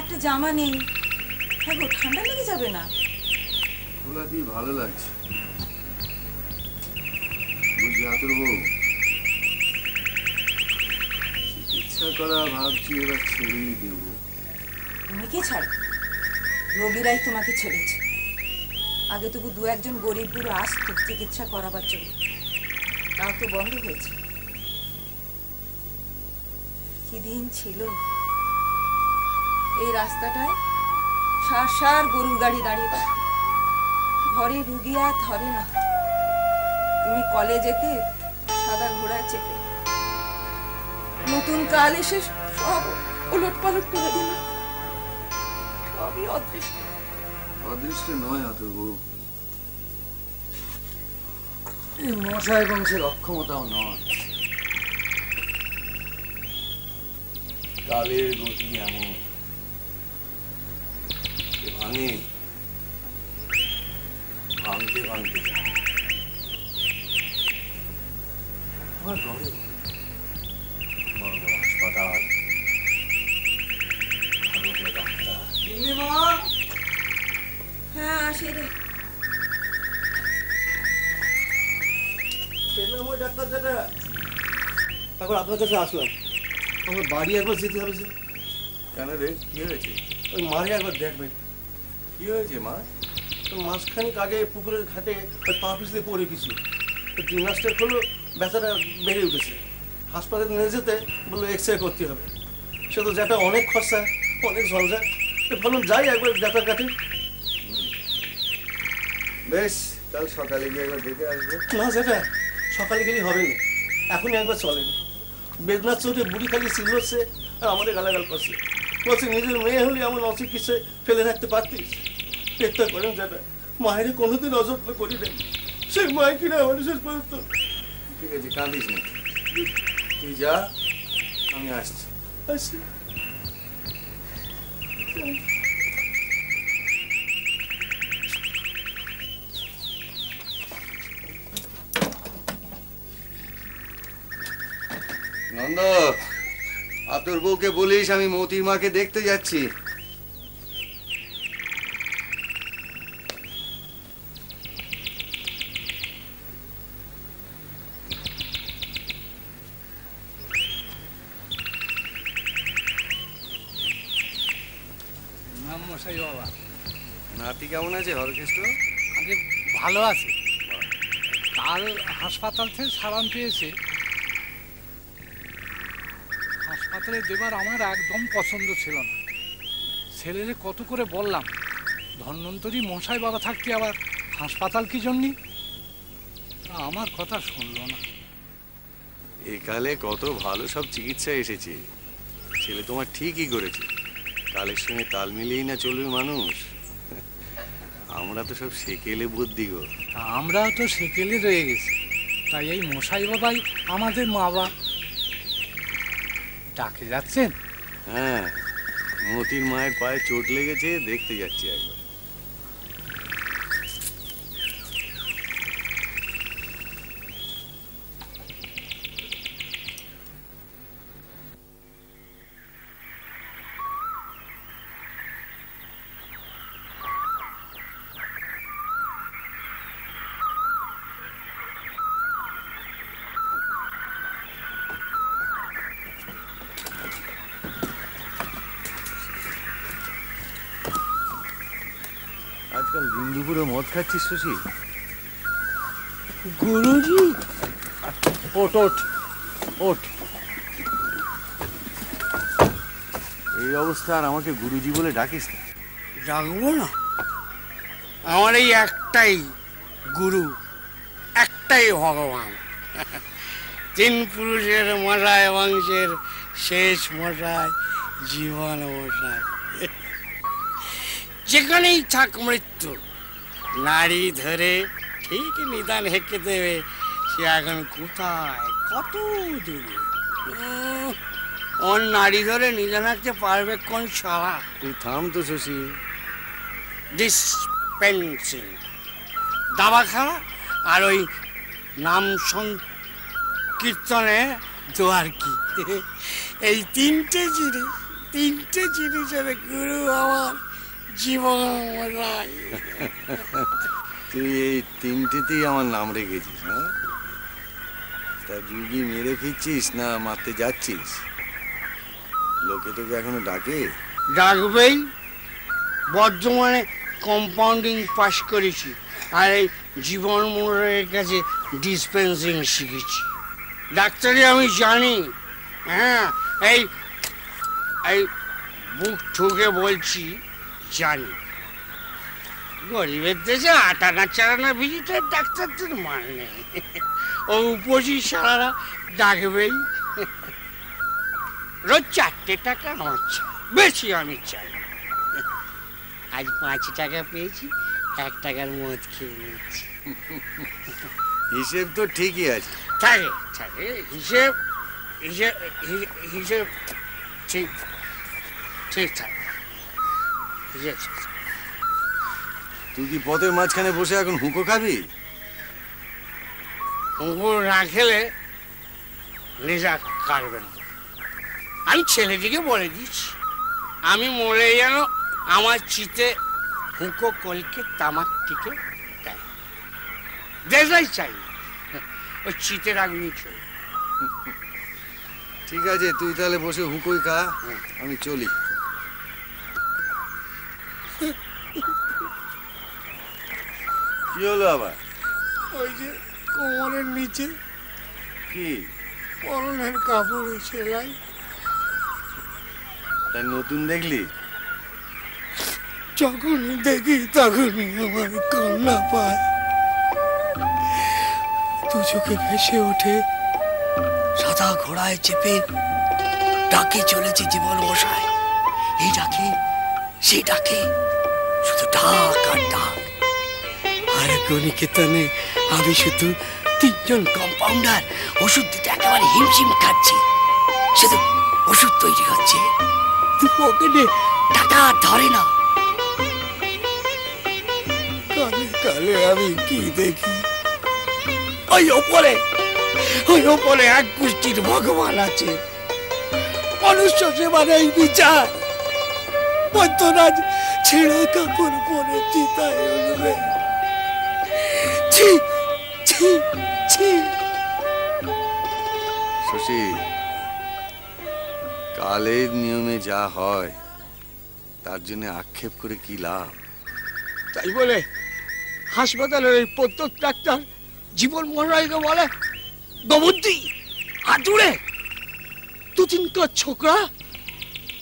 একটা জামা নেই? হ্যাঁ গো ঠান্ডা লেগে যাবে না? খোলা দিয়ে ভালো লাগছে। বুঝলি হাতুর বউ। চিকিৎসা করা ভাবছি এবার ছেড়েই দেবো। তুমি কি ছাড়? রোগীরাই তোমাকে ছেড়েছে। আগে তবু দু একজন গরিব বুড়ো আসতো চিকিৎসা করাবার জন্য। তাও তো বন্ধ হয়েছে। কি দিন ছিল? এই রাস্তাটায় সার সার গরুর গাড়ি দাঁড়িয়ে থাকতো। ঘরে রুগী আর ধরে না। তুমি কলে যেতে সাদা ঘোড়া চেপে। নতুন কাল এসে সব উলট পালট করে দিল। সবই অদৃষ্ট। অদৃষ্ট নয় বউ। এই মশাই বংশের অক্ষমতাও নয়। কালের গতি এমন। যে ভাঙে ভাঙতে ভাঙতে। আমার ঘরে বড় বড় হাসপাতাল ভালো ভালো ডাক্তার হ্যাঁ আসি রে পেলাম ডাক্তার দাদা তারপর আপনার কাছে আসলাম আমার বাড়ি একবার যেতে হবে যে কেন রে কি হয়েছে ওই মারে একবার দেখবেন কি হয়েছে মা? ওই মাসখানিক আগে পুকুরের ঘাটে পা পিছলে পড়ে কিছু জিমনাস্টের হলো ব্যথাটা বেড়ে উঠেছে। হাসপাতালে নিয়ে যেতে বলল এক্স রে করতে হবে। সে তো যেটা অনেক খরচা অনেক ঝঞ্ঝা। তো ভাবলাম যাই একবার ব্যথা কাটে বেশ কাল সকালে গিয়ে একবার দেখে আসব। না সেটা সকালে গেলেই হবে না। এখনই একবার চলেন। বেদনাথ চৌধুরী বুড়ি খালি ছিল হচ্ছে আর আমাদের গালাগাল করছে। বলছে নিজের মেয়ে হলে এমন অচিকিৎসায় ফেলে রাখতে পারতিস? চেষ্টা করেন যেটা মায়ের কোনোদিন অযত্ন করি দেন সেই মায় কিনা আমার শেষ পর্যন্ত। ঠিক আছে কাঁদিস না। তুই যা আমি আসছি। আসি নন্দ আতর বউকে বলিস আমি মতির মাকে দেখতে যাচ্ছি। নাতি কেমন আছে হরকেষ্ট? আগে ভালো আছে। কাল হাসপাতাল থেকে সারান পেয়েছে। হাসপাতালে দেবার আমার একদম পছন্দ ছিল না। ছেলেরে কত করে বললাম ধন্বন্তরী মশাই বাবা থাকতে আবার হাসপাতাল কি জন্যে? আমার কথা শুনলো না। একালে কত ভালো সব চিকিৎসা এসেছে। ছেলে তোমার ঠিকই করেছে। কালের সঙ্গে তাল মিলিয়েই না চলবে মানুষ। আমরা তো সব সেকেলে বুদ্ধি গো। আমরাও তো সেকেলে রয়ে গেছি। তাই এই মশাই বাবাই আমাদের মা বাবা ডাকে যাচ্ছেন? হ্যাঁ মতির মায়ের পায়ে চোট লেগেছে দেখতে যাচ্ছি একবার। বিন্দুপুরে মদ খাচ্ছিস শশী? গুরুজি? ওট ওট ওট এই অবস্থা আর আমাকে গুরুজি বলে ডাকিস না। ডাকবো না? আমার এই একটাই গুরু একটাই ভগবান। তিন পুরুষের মশায় বংশের শেষ মশাই জীবন মশাই যেখানেই থাক মৃত্যু নারী ধরে ঠিক নিদান হেঁকে দেবে। সে এখন কোথায়? কত দূরে? ওর নারী ধরে নিদান হাঁকতে পারবে কোন সারা তুই থাম তো শশী। ডিসপেন্সিং দাবা খাওয়া আর ওই নাম সংকীর্তনে দোয়ার কি? এই তিনটে জিনিস তিনটে জিনিস জিনিসের গুরু আমার। জীবন তুই এই তিনটেতেই আমার নাম রেখেছিস হ্যাঁ? তা রুগী মেরে ফিরছিস না মারতে যাচ্ছিস? লোকে তোকে এখনও ডাকে? ডাকবেই। বর্ধমানে কম্পাউন্ডিং পাশ করেছি আর এই জীবন মোড়ের কাছে ডিসপেন্সিং শিখেছি। ডাক্তারি আমি জানি হ্যাঁ? এই এই বুক ঠুকে বলছি জানি। গরিবের দেশে আটানা চারানা ভিজিটার ডাক্তারদের মান নেই। ও উপসী সারারা ডাকবেই। রোজ চারটে টাকা আমার বেশি আমি চাই আজ পাঁচ টাকা পেয়েছি এক টাকার মদ খেয়ে নিচ্ছি হিসেব তো ঠিকই আছে। থাকে থাকে হিসেব হিসেব হিসেব ঠিক ঠিক থাকে। ঠিক থাকে। তুই কি পথের মাঝখানে বসে এখন হুঁকো খাবি অঙ্কুর না খেলে নেশা কাটবে না আমি ছেলেটিকে বলে দিচ্ছি আমি মরে যেন আমার চিতে হুঁকো কলকে তামাক টিকে দেয় দেশাই চাই। ওই চিতের আগুনই চলে ঠিক আছে তুই তাহলে বসে হুঁকোই খা। আমি চলি কি হলো আবার? ওই যে কোমরের নিচে কি? পরনের কাপড় সেলাই। তা নতুন দেখলি? যখনই দেখি তখনই আমার কান্না পায়। দু চোখে ভেসে ওঠে সাদা ঘোড়ায় চেপে ডাকে চলেছে জীবন মশাই এই ডাকে সেই ডাকে। ডাক আর ডাক আর গণিকেতনে আমি শুধু তিনজন কম্পাউন্ডার ওষুধ দিতে একেবারে হিমশিম খাচ্ছি। শুধু ওষুধ তৈরি হচ্ছে। টাকা ধরে না। কালে আমি কি দেখি? ওই ওপরে ওই ওপরে এক গোষ্ঠীর ভগবান আছে। মনুষ্য সেবার এই বিচার। পদ্মরাজ ছেঁড়া কাপড় পরে চিতায় উঠবে ছি ছি ছি। শশী কালের নিয়মে যা হয় তার জন্য আক্ষেপ করে কি লাভ? তাই বলে হাসপাতালের ওই প্রত্যেক ডাক্তার জীবন মহারাজকে বলে গোবন্তি হাতুড়ে দু তিনটা ছোকরা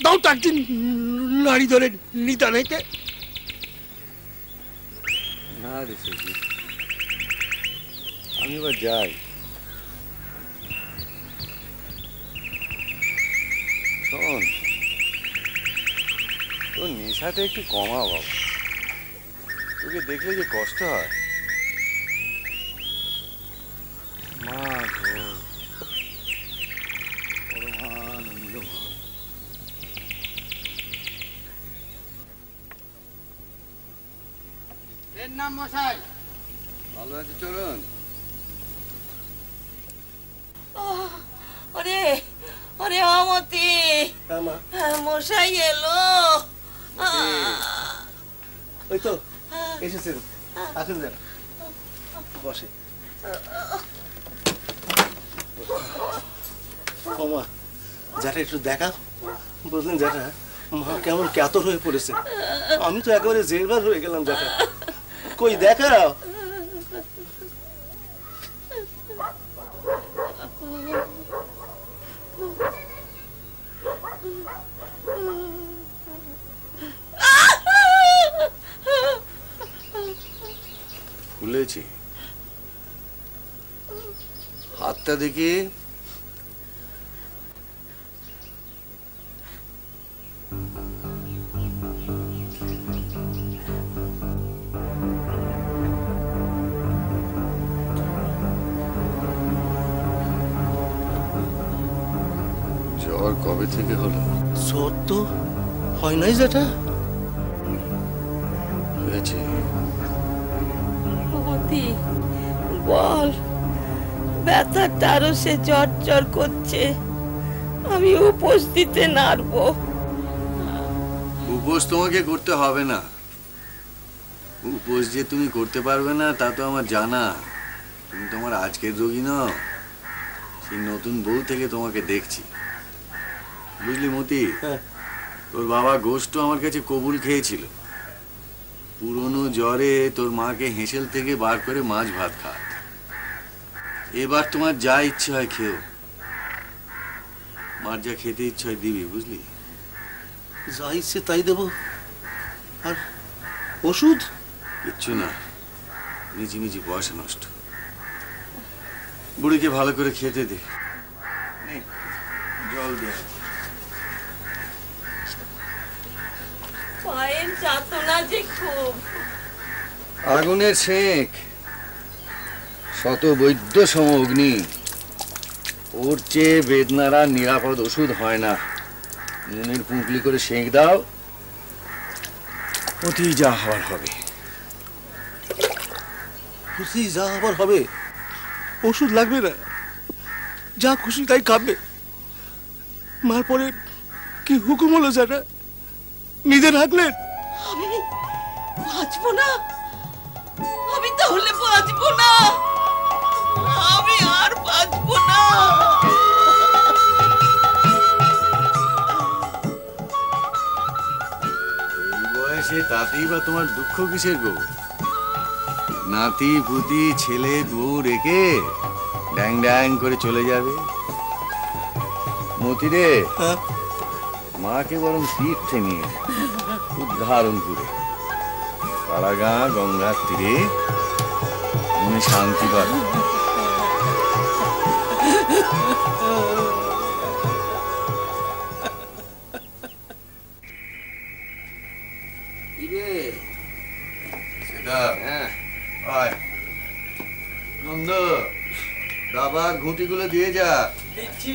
দাও তার দিন নারী ধরে নিতা নাইতে না রে আমি এবার যাই। শোন, তোর নেশাটা একটু কমা বাবা। তোকে দেখলে যে কষ্ট হয়। এর নাম মশাই। ভালো আছে চরণ। ওরে ওরে অমতি। হ্যাঁ মশাই এলো। ওই তো এসেছেন আসুন যান। বসে। ও মা যাটা একটু দেখা। বুঝলেন যাটা মা কেমন ক্যাতর হয়ে পড়েছে। আমি তো একেবারে জেরবার হয়ে গেলাম যাটা কই দেখা খুলেছি। হাতটা দেখি। তো হয় নাই যেটা? হয়েছে। বল ব্যথাটা আরও সে জ্বর করছে। আমি উপস্থিতে নাড়বো। উপোস তোমাকে করতে হবে না। উপোস যে তুমি করতে পারবে না তা তো আমার জানা। তুমি তোমার আজকের রোগী নও সেই নতুন বউ থেকে তোমাকে দেখছি। বুঝলি মতি? হ্যাঁ। তোর বাবা গোষ্ঠ আমার কাছে কবুল খেয়েছিল। পুরনো জ্বরে তোর মাকে হেঁসেল থেকে বার করে মাছ ভাত খা। এবার তোমার যা ইচ্ছে হয় খেও। মার যা খেতে ইচ্ছে হয় দিবি বুঝলি? যা ইচ্ছে তাই দেব। আর ওষুধ? কিচ্ছু না। মিছিমিছি পয়সা নষ্ট। বুড়িকে ভালো করে খেতে দে। জল দে। পায়ের যাতনা যে খুব। আগুনের সেঁক শত বৈদ্য সম অগ্নি। ওর চেয়ে বেদনারা নিরাপদ ওষুধ হয় না। নুনের পুঁকলি করে সেঁক দাও অতি যা হওয়ার হবে। খুশি যা আবার হবে ওষুধ লাগবে না। যা খুশি তাই খাবে। মার পরে কি হুকুম হলো জানা? নিজে রাখলেন আমি বাঁচবো না। আমি তাহলে বাঁচবো না। আমি আর বাঁচবো না। বয়সে তাতেই বা তোমার দুঃখ কিসের গো? নাতি পুতি ছেলে বউ রেখে ড্যাং ড্যাং করে চলে যাবে। মতিরে হ্যাঁ? মাকে বরং তীর্থে নিয়ে উদ্ধারণ করে। পাড়াগাঁ গঙ্গার তীরে মনে শান্তি পাবে ইরে সেটা? হ্যাঁ। নন্দ দাবা ঘুঁটিগুলো দিয়ে যা। দিচ্ছি।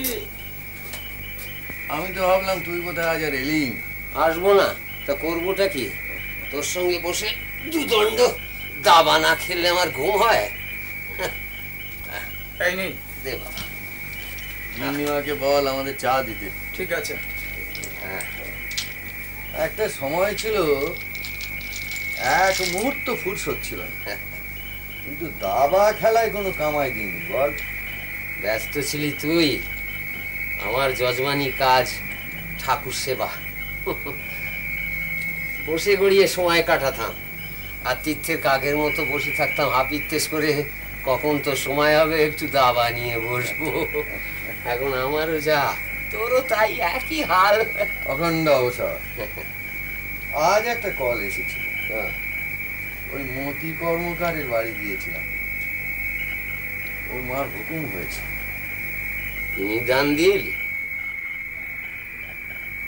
আমি তো ভাবলাম তুই কোথায় আজ আর এলি? আসব না। তা করবোটা কি? তোর সঙ্গে বসে দুদণ্ড দাবা না খেলে আমার ঘুম হয়? এই নেই দে বাবা। নির্নিমাকে বল আমাদের চা দিতে। ঠিক আছে। একটা সময় ছিল এক মুহূর্ত ফুরসত ছিল। কিন্তু দাবা খেলায় কোনো কামাই দিইনি বল। ব্যস্ত ছিলি তুই। আমার যজমানি কাজ ঠাকুর সেবা। বসে গড়িয়ে সময় কাটাতাম। আর তীর্থের কাকের মতো বসে থাকতাম হাপিত্তেস করে কখন তো সময় হবে একটু দাবা নিয়ে বসবো। এখন আমারও যা তোরও তাই একই হাল। অখণ্ড অবসর। আজ একটা কল এসেছিল হ্যাঁ, ওই মতি কর্মকারের বাড়ি গিয়েছিলাম। ওর মার হুকুম হয়েছে। নিদান দিয়ে এলি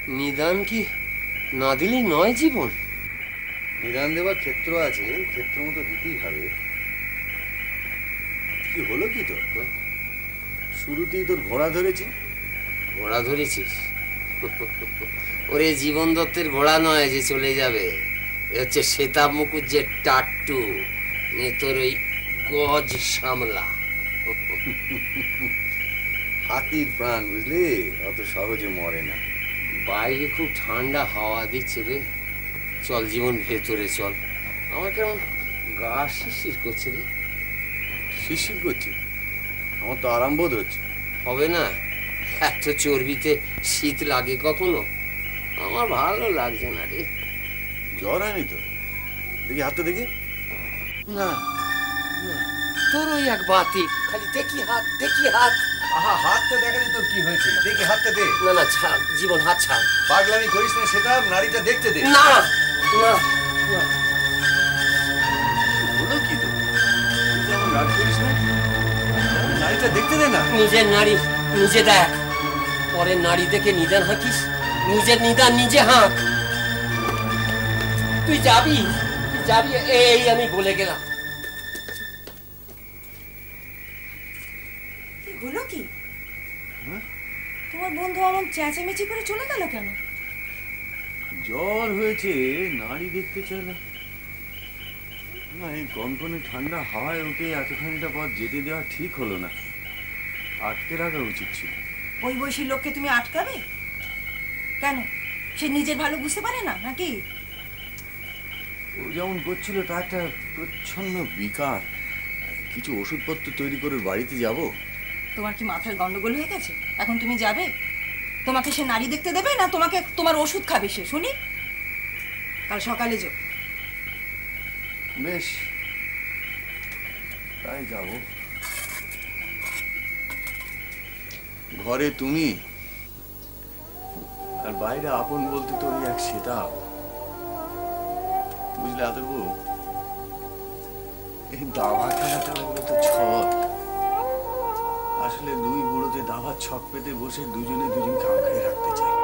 নিদান কি না দিলেই নয় জীবন? নিদান দেবার ক্ষেত্র আছে ক্ষেত্র মতো দিতেই হবে। কি হলো কি তোর? হ্যাঁ? শুরুতেই তোর ঘোড়া ধরেছি। ঘোড়া ধরেছিস? ওরে জীবন দত্তের ঘোড়া নয় যে চলে যাবে। এ হচ্ছে শ্বেতাব মুকুজ্জের টাট্টু। নে তোর ওই গজ সামলা। হাতির প্রাণ বুঝলি? অত সহজে মরে না। বাইরে খুব ঠান্ডা হাওয়া দিচ্ছে রে। চল জীবন ভেতরে চল। আমার কেমন গা শিশির করছে রে। শিশির করছে? আমার তো আরাম বোধ হচ্ছে। হবে না? এত চর্বিতে শীত লাগে কখনো? আমার ভালো লাগছে না রে। জ্বর হয়নি তো? দেখি হাতটা দেখি। না তোর ওই এক বাতি। খালি দেখি হাত দেখি হাত। আহা হাতটা দেখালে তোর কি হয়েছে দেখি হাতটা দে। না না ছাড় জীবন হাত ছাড়। পাগলামি করিস না সেটা নারীটা দেখতে দে। না না হলো কি তো রাগ করিস না? নারীটা দেখতে দে না। নিজের নারী নিজে দেখ। পরের নারী দেখে নিদান হাঁকিস? নিজের নিদান নিজে হাঁক। তুই যাবি? তুই যাবি? এই আমি বলে গেলাম কি হলো কি এমন চেঁচামেচি করে চলে গেল কেন? জ্বর হয়েছে নারী দেখতে চায় না। না এই কনকনে ঠান্ডা হাওয়ায় ওকে এতখানিটা পথ যেতে দেওয়া ঠিক হলো না। আটকে রাখা উচিত ছিল। ওই বয়সী লোককে তুমি আটকাবে? কেন? সে নিজের ভালো বুঝতে পারে না নাকি? ও যেমন করছিল তা একটা প্রচ্ছন্ন বিকার। কিছু ওষুধপত্র তৈরি করে বাড়িতে যাব। তোমার কি মাথার গন্ডগোল হয়ে গেছে? এখন তুমি যাবে? তোমাকে সে নারী দেখতে দেবে না তোমাকে তোমার ওষুধ খাবে সে? শুনি। কাল সকালে যাও। বেশ। তাই যাব। ঘরে তুমি? আর বাইরে আপন বলতে তো ওই এক সেটা। বুঝলে আদরবু এই দাবা খেলাটা তো ছক আসলে বুড়োতে দাবার ছক পেতে বসে দুজনে দুজনকে আঁকড়ে রাখতে চায়।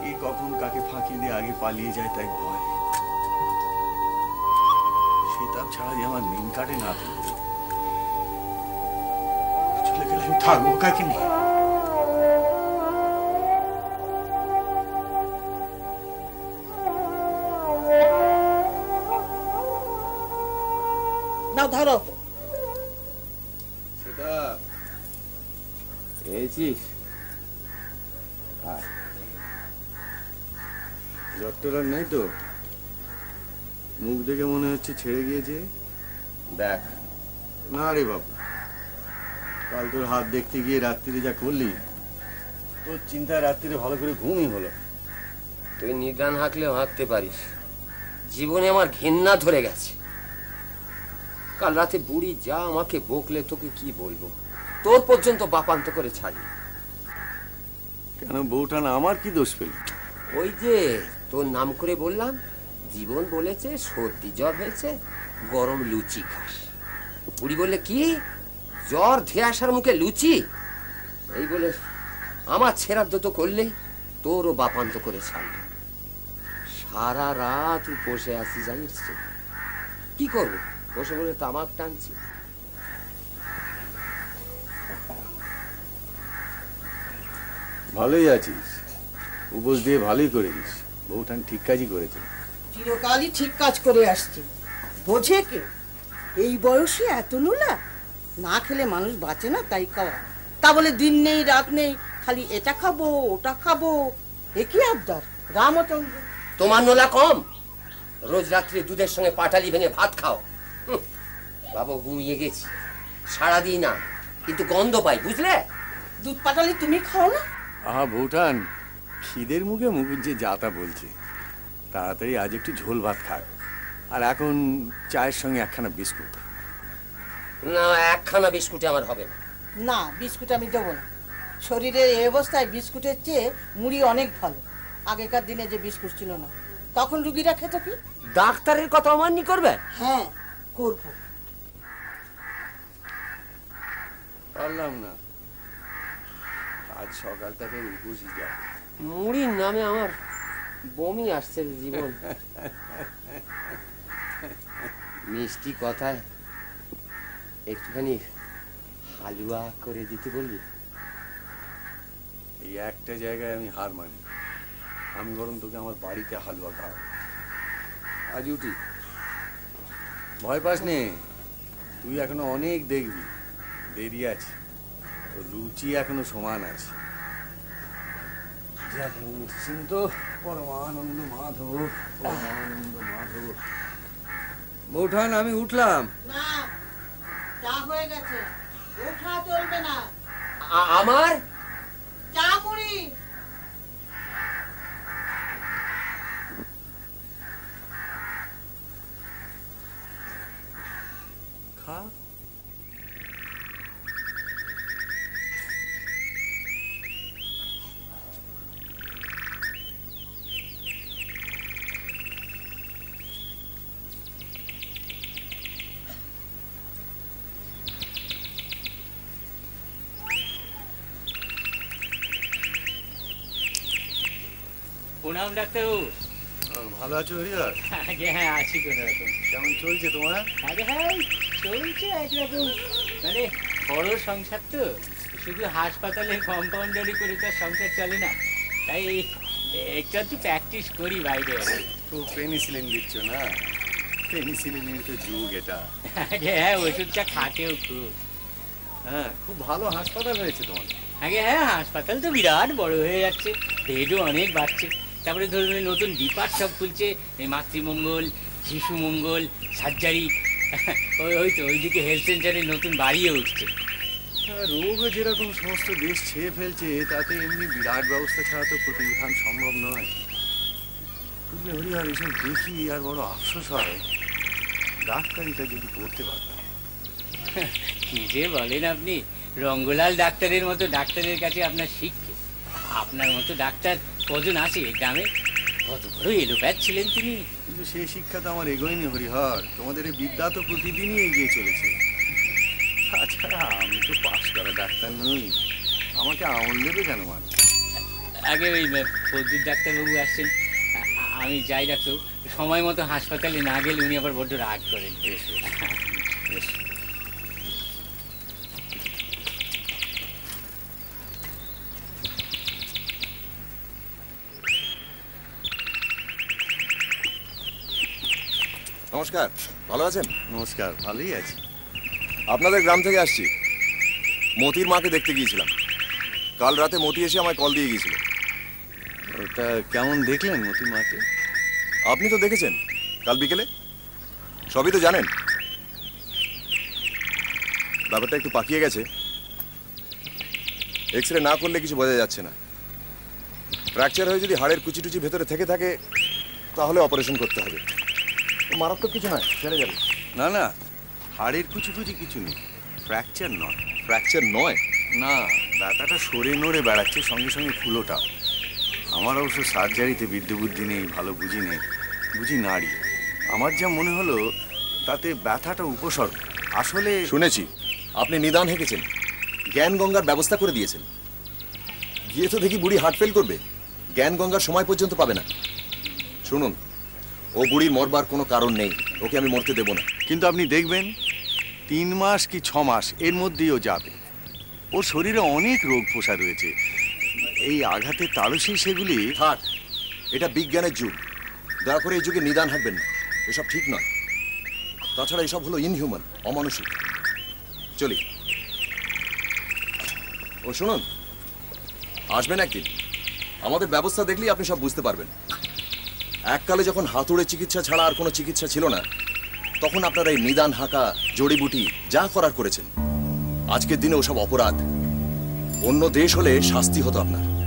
কে কখন কাকে ফাঁকি দিয়ে আগে পালিয়ে যায় তাই ভয়। সেতাব ছাড়া যে আমার কাটে না চলে গেলে আমি থাকব কাকে নিয়ে? ধরো। পেয়েছিস আর নাই তো? মুখ দেখে মনে হচ্ছে ছেড়ে গিয়েছে। দেখ। না রে বাবু। কাল তোর হাত দেখতে গিয়ে রাত্রিরে যা করলি, তোর চিন্তায় রাত্রিরে ভালো করে ঘুমই হলো। তুই নিদান হাঁকলেও হাঁকতে পারিস। জীবনে আমার ঘেন্না ধরে গেছে। কাল রাতে বুড়ি যা আমাকে বকলে তোকে কি বলব? তোর পর্যন্ত বাপান্ত করে ছাড়ি। কেন বউটান আমার কি দোষ পেল? ওই যে তোর নাম করে বললাম জীবন বলেছে সর্দি জ্বর হয়েছে গরম লুচি খাস। বুড়ি বললে কি? জ্বর ধেয়ে আসার মুখে লুচি? এই বলে আমার ছেঁড়ার দুটো করলেই তোরও বাপান্ত করে ছাড়ল। সারা রাত বসে আছি জানিস কি করব? বসে বসে তামাক টানছি। ভালোই আছিস। উপোস দিয়ে ভালোই করেছিস বউটান ঠিক কাজই করেছে। চিরকালই ঠিক কাজ করে আসছে। বোঝে কে? এই বয়সে এত নোলা না খেলে মানুষ বাঁচে না তাই খাওয়া। তা বলে দিন নেই রাত নেই খালি এটা খাব ওটা খাব। এ কি আবদার? রামচন্দ্র। তোমার নোলা কম? রোজ রাত্রে দুধের সঙ্গে পাটালি ভেঙে ভাত খাও। বাবা গুঁড়িয়ে গেছি। সারাদিন না কিন্তু গন্ধ পাই বুঝলে? দুধ পাটালি তুমি খাও না? আহা বউটান খিদের মুখে মুখের যে যাতা বলছে। তাড়াতাড়ি আজ একটু ঝোল ভাত খাক। আর এখন চায়ের সঙ্গে একখানা বিস্কুট। না একখানা বিস্কুটে আমার হবে না। না বিস্কুট আমি দেবো না। শরীরের এই অবস্থায় বিস্কুটের চেয়ে মুড়ি অনেক ভালো। আগেকার দিনে যে বিস্কুট ছিল না। তখন রুগীরা খেত কি? ডাক্তারের কথা অমান্য করবে? হ্যাঁ করব। পারলাম না। সকালটাকে উপসই যায় মুড়ির নামে আমার বমি আসছে জীবন। মিষ্টি কথায় একটুখানি হালুয়া করে দিতে বলবি? এই একটা জায়গায় আমি হার মানি। আমি বরং তোকে আমার বাড়িতে হালুয়া খাওয়া আজ উঠি। ভয় পাস নে তুই এখনও অনেক দেখবি। দেরি আছে। রুচি এখনও সমান আছে। যাক, নিশ্চিন্ত পরমানন্দ মাধব পরমানন্দ মাধব। বৌঠান আমি উঠলাম। না চা হয়ে গেছে। ওঠা চলবে না। আমার? চা মুড়ি। খা। প্রণাম ডাক্তারবাবু। ভালো আছো হরিহর? আগে হ্যাঁ আছি কোনো রকম কেমন চলছে তোমার? আগে হ্যাঁ চলছে একরকম। মানে বড় সংসার তো শুধু হাসপাতালে কম্পাউন্ডারি করে তো সংসার চলে না। তাই একটু একটু প্র্যাকটিস করি বাইরে। খুব পেনিসিলিন দিচ্ছ না? পেনিসিলিনের তো যুগ এটা। আগে হ্যাঁ ওষুধটা খাটেও খুব। হ্যাঁ খুব ভালো হাসপাতাল হয়েছে তোমার। আগে হ্যাঁ হাসপাতাল তো বিরাট বড় হয়ে যাচ্ছে। বেডও অনেক বাড়ছে। তারপরে ধরুন নতুন ডিপার্ট সব খুলছে এই মাতৃমঙ্গল শিশু মঙ্গল সার্জারি ওই ওই তো ওইদিকে হেলথ সেন্টারে নতুন বাড়িও উঠছে। রোগও যেরকম সমস্ত দেশ ছেয়ে ফেলছে তাতে এমনি বিরাট ব্যবস্থা ছাড়া তো প্রতিবিধান সম্ভব নয়। বুঝলে হরিহর এসব দেখি আর বড় আফসোস হয়। ডাক্তারিটা যদি করতে পারতাম। কি যে বলেন আপনি রঙ্গলাল ডাক্তারের মতো ডাক্তারের কাছে আপনার শিক্ষে। আপনার মতো ডাক্তার কজন আছে এই গ্রামে? কত বড় এলোপ্যাথ ছিলেন তিনি? কিন্তু সেই শিক্ষা তো আমার এগোয়নি হরিহর। তোমাদের এই বিদ্যা তো প্রতিদিনই এগিয়ে চলেছে। তাছাড়া আমি তো পাশ করা ডাক্তার নই। আমাকে আমল দেবে কেন মানুষ আগে ওই ফজলুর ডাক্তারবাবু আসছেন। আমি যাই ডাক্তার সময় মতো হাসপাতালে না গেলে উনি আবার বড্ড রাগ করেন। নমস্কার। ভালো আছেন? নমস্কার ভালোই আছি। আপনাদের গ্রাম থেকে আসছি। মতির মাকে দেখতে গিয়েছিলাম। কাল রাতে মতি এসে আমায় কল দিয়ে গিয়েছিল। ওটা কেমন দেখলেন মতি মাকে? আপনি তো দেখেছেন। কাল বিকেলে? সবই তো জানেন। ব্যাপারটা একটু পাকিয়ে গেছে। এক্স রে না করলে কিছু বোঝা যাচ্ছে না। ফ্র্যাকচার হয়ে যদি হাড়ের কুচি টুচি ভেতরে থেকে থাকে তাহলে অপারেশন করতে হবে। মারাত্মক কিছু নয় সেরে যাবে। না না হাড়ের কুচি কুচি কিছু নেই। ফ্র্যাকচার নয়। ফ্র্যাকচার নয়? না ব্যথাটা সরে নড়ে বেড়াচ্ছে সঙ্গে সঙ্গে ফুলোটাও আমার অবশ্য সার্জারিতে বিদ্যুবুদ্ধি নেই ভালো বুঝি নেই বুঝি নাড়ি আমার যা মনে হলো তাতে ব্যথাটা উপসর্গ। আসলে শুনেছি। আপনি নিদান হেঁকেছেন। জ্ঞান গঙ্গার ব্যবস্থা করে দিয়েছেন। গিয়ে তো দেখি বুড়ি হার্ট ফেল করবে। জ্ঞান গঙ্গার সময় পর্যন্ত পাবে না। শুনুন ও বুড়ির মরবার কোনো কারণ নেই। ওকে আমি মরতে দেব না। কিন্তু আপনি দেখবেন তিন মাস কি ছ মাস এর মধ্যেই ও যাবে। ওর শরীরে অনেক রোগ পোষা রয়েছে এই আঘাতের তালসেই সেগুলি থাক এটা বিজ্ঞানের যুগ। দয়া করে এই যুগে নিদান হাঁকবেন না। এসব ঠিক নয়। তাছাড়া এসব হলো ইনহিউম্যান অমানসিক চলি। ও শুনুন আসবেন একদিন। আমাদের ব্যবস্থা দেখলেই আপনি সব বুঝতে পারবেন। এককালে যখন হাতুড়ে চিকিৎসা ছাড়া আর কোনো চিকিৎসা ছিল না, তখন আপনারা এই নিদান হাঁকা, জড়িবুটি যা করার করেছেন। আজকের দিনে ওসব অপরাধ। অন্য দেশ হলে শাস্তি হতো আপনার।